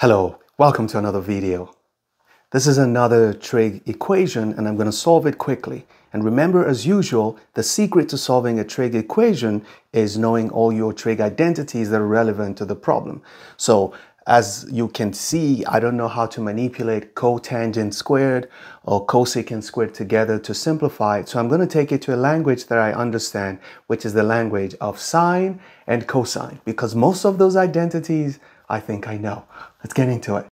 Hello, welcome to another video. This is another trig equation and I'm going to solve it quickly. And remember, as usual, the secret to solving a trig equation is knowing all your trig identities that are relevant to the problem. So as you can see, I don't know how to manipulate cotangent squared or cosecant squared together to simplify it. So I'm going to take it to a language that I understand, which is the language of sine and cosine, because most of those identities I think I know. Let's get into it.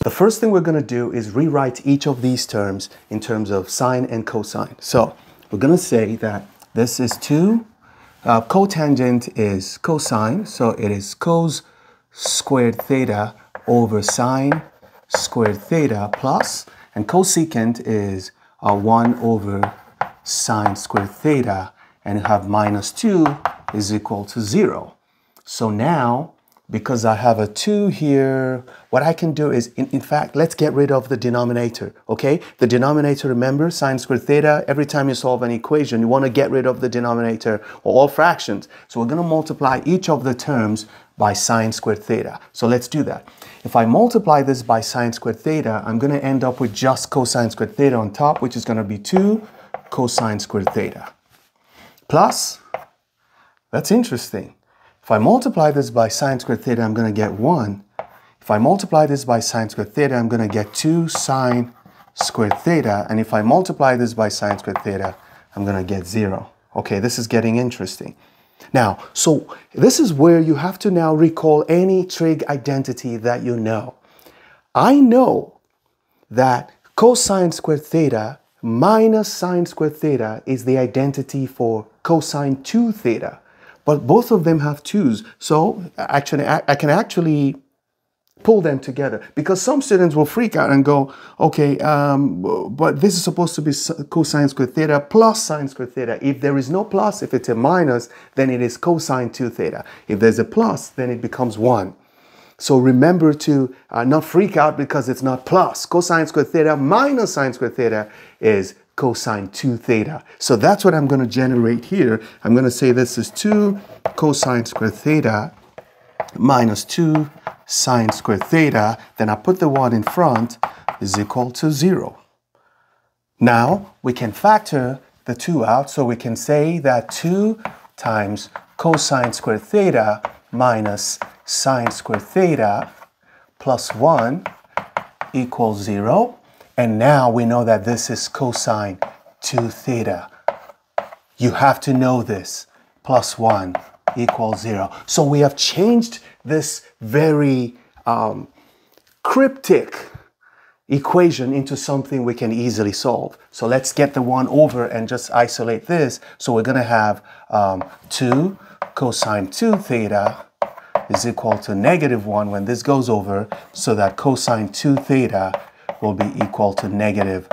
The first thing we're going to do is rewrite each of these terms in terms of sine and cosine. So we're going to say that this is 2, uh, cotangent is cosine, so it is cos squared theta over sine squared theta plus, and cosecant is uh, 1 over sine squared theta, and you have minus 2 is equal to 0. So now because I have a 2 here, what I can do is, in, in fact, let's get rid of the denominator, okay? The denominator, remember, sine squared theta, every time you solve an equation, you want to get rid of the denominator or all fractions. So we're going to multiply each of the terms by sine squared theta. So let's do that. If I multiply this by sine squared theta, I'm going to end up with just cosine squared theta on top, which is going to be 2 cosine squared theta. Plus, that's interesting. If I multiply this by sine squared theta, I'm going to get 1. If I multiply this by sine squared theta, I'm going to get 2 sine squared theta. And if I multiply this by sine squared theta, I'm going to get 0. Okay, this is getting interesting. Now, so this is where you have to now recall any trig identity that you know. I know that cosine squared theta minus sine squared theta is the identity for cosine 2 theta but both of them have twos. So actually, I can actually pull them together because some students will freak out and go, okay, um, but this is supposed to be cosine squared theta plus sine squared theta. If there is no plus, if it's a minus, then it is cosine 2 theta. If there's a plus, then it becomes 1. So remember to uh, not freak out because it's not plus. Cosine squared theta minus sine squared theta is cosine 2 theta. So that's what I'm going to generate here. I'm going to say this is 2 cosine squared theta minus 2 sine squared theta. Then I put the 1 in front is equal to 0. Now we can factor the 2 out. So we can say that 2 times cosine squared theta minus sine squared theta plus 1 equals 0. And now we know that this is cosine 2 theta. You have to know this. Plus 1 equals 0. So we have changed this very um, cryptic equation into something we can easily solve. So let's get the 1 over and just isolate this. So we're going to have um, 2 cosine 2 theta is equal to negative 1 when this goes over, so that cosine 2 theta will be equal to negative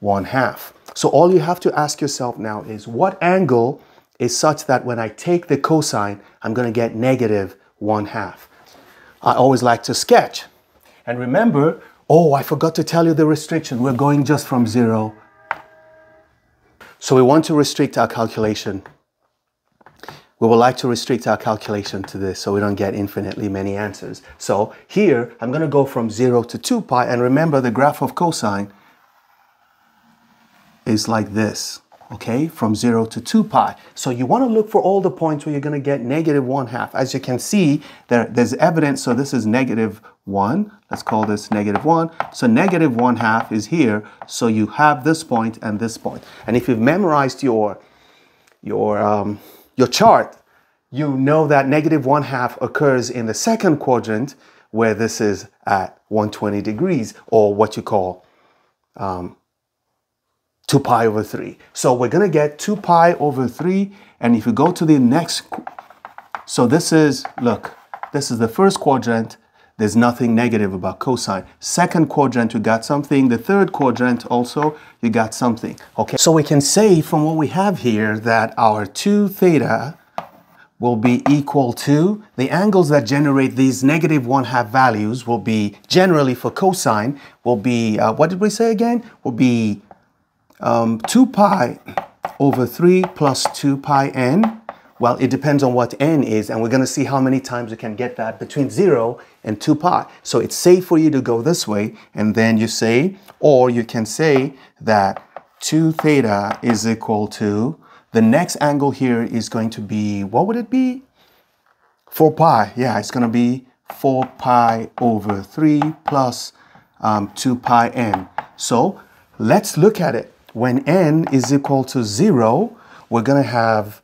1 half. So all you have to ask yourself now is what angle is such that when I take the cosine, I'm going to get negative 1 half. I always like to sketch. And remember, oh, I forgot to tell you the restriction. We're going just from 0. So we want to restrict our calculation we would like to restrict our calculation to this so we don't get infinitely many answers. So here, I'm going to go from 0 to 2 pi, and remember the graph of cosine is like this, okay, from 0 to 2 pi. So you want to look for all the points where you're going to get negative 1 half. As you can see, there, there's evidence, so this is negative 1. Let's call this negative 1. So negative 1 half is here, so you have this point and this point. And if you've memorized your, your um, your chart, you know that negative one half occurs in the second quadrant where this is at 120 degrees or what you call um, 2 pi over 3. So we're going to get 2 pi over 3 and if you go to the next, so this is, look, this is the first quadrant, there's nothing negative about cosine. Second quadrant, you got something. The third quadrant also, you got something. Okay, so we can say from what we have here that our 2 theta will be equal to, the angles that generate these negative 1 half values will be, generally for cosine, will be, uh, what did we say again? Will be um, 2 pi over 3 plus 2 pi n. Well, it depends on what n is, and we're going to see how many times you can get that between 0 and 2 pi. So it's safe for you to go this way, and then you say, or you can say that 2 theta is equal to the next angle here is going to be, what would it be? 4 pi. Yeah, it's going to be 4 pi over 3 plus, um, 2 pi n. So let's look at it. When n is equal to 0, we're going to have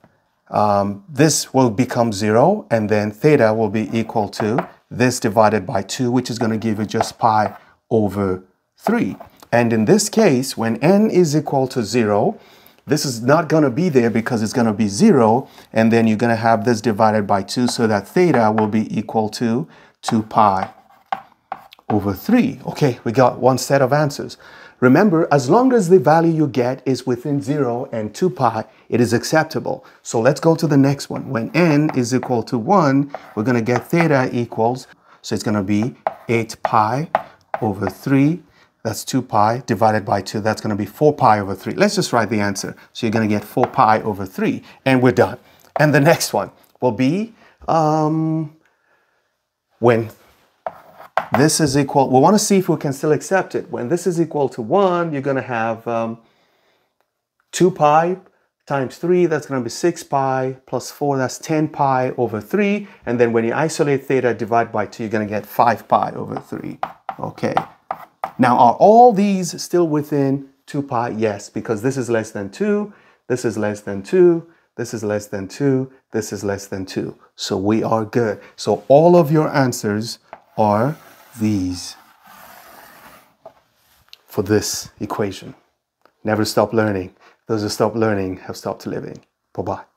um, this will become 0, and then theta will be equal to this divided by 2, which is going to give you just pi over 3. And in this case, when n is equal to 0, this is not going to be there because it's going to be 0. And then you're going to have this divided by 2 so that theta will be equal to 2 pi over 3. Okay, we got one set of answers. Remember, as long as the value you get is within 0 and 2 pi, it is acceptable. So let's go to the next one. When n is equal to 1, we're going to get theta equals, so it's going to be 8 pi over 3 that's 2 pi divided by 2. That's going to be 4 pi over 3. Let's just write the answer. So you're going to get 4 pi over 3. And we're done. And the next one will be um, when this is equal. We want to see if we can still accept it. When this is equal to 1, you're going to have um, 2 pi times 3, that's going to be 6 pi, plus 4, that's 10 pi over 3. And then when you isolate theta, divide by 2, you're going to get 5 pi over 3. Okay. Now, are all these still within 2 pi? Yes, because this is less than 2, this is less than 2, this is less than 2, this is less than 2. So we are good. So all of your answers are these for this equation. Never stop learning. Those who stop learning have stopped living. Bye-bye.